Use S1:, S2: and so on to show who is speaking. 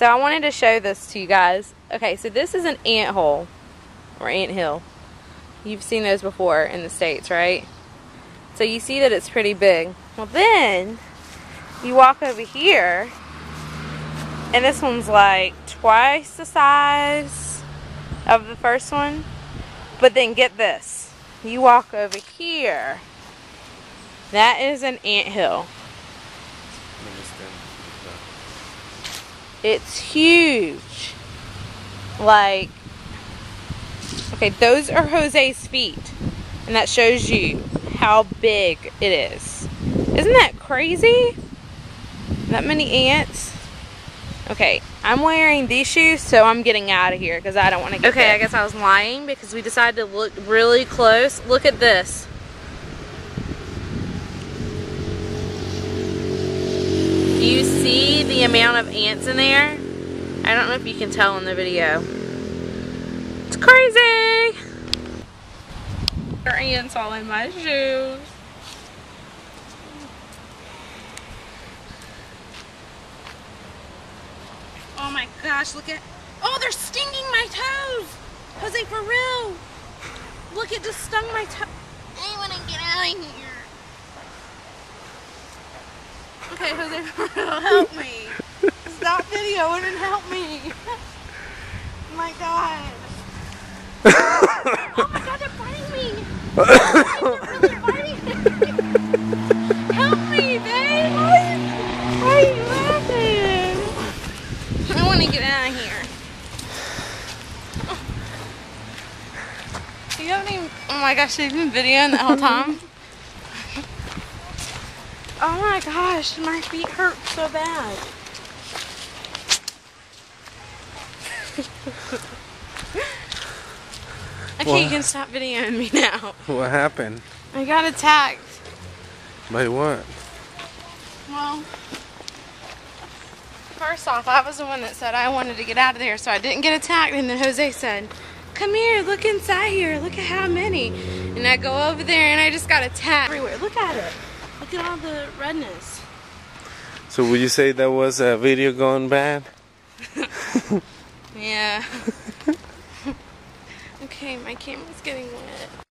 S1: So I wanted to show this to you guys. Okay, so this is an ant hole or ant hill. You've seen those before in the States, right? So you see that it's pretty big. Well then, you walk over here and this one's like twice the size of the first one. But then get this. You walk over here. That is an ant hill. It's huge. Like, okay, those are Jose's feet. And that shows you how big it is. Isn't that crazy? That many ants? Okay, I'm wearing these shoes, so I'm getting out of here because I don't want to get Okay, there. I guess I was lying because we decided to look really close. Look at this. Do you see the amount of ants in there? I don't know if you can tell in the video. It's crazy! There are ants all in my shoes. Oh my gosh, look at... Oh, they're stinging my toes! Jose, for real! Look, it just stung my toe. I want to get out of here. Okay, Jose, help me. Stop videoing and help me. oh my god. oh my god, they're biting me. they're really You laughing? I want to get out of here. You haven't even, oh my gosh, they've been videoing the whole time? Oh my gosh, my feet hurt so bad. okay, what? you can stop videoing me now.
S2: What happened?
S1: I got attacked.
S2: By what?
S1: Well, first off, I was the one that said I wanted to get out of there, so I didn't get attacked, and then Jose said, come here, look inside here, look at how many. And I go over there and I just got attacked everywhere. Look at it. Look at all the redness.
S2: So would you say that was a video going bad?
S1: yeah. okay, my camera's getting wet.